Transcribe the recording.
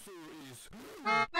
answer is